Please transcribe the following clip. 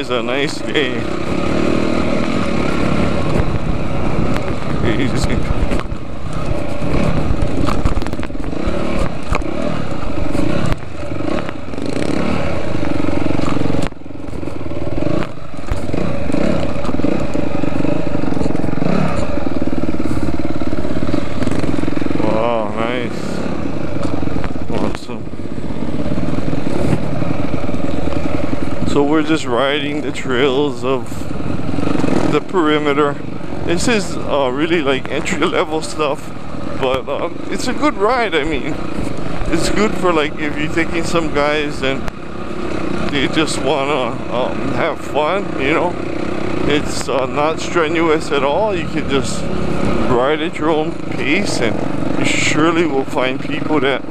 is a nice day. Crazy. Wow, nice. So we're just riding the trails of the perimeter. This is uh, really like entry level stuff, but um, it's a good ride. I mean, it's good for like if you're taking some guys and they just wanna um, have fun, you know. It's uh, not strenuous at all. You can just ride at your own pace, and you surely will find people that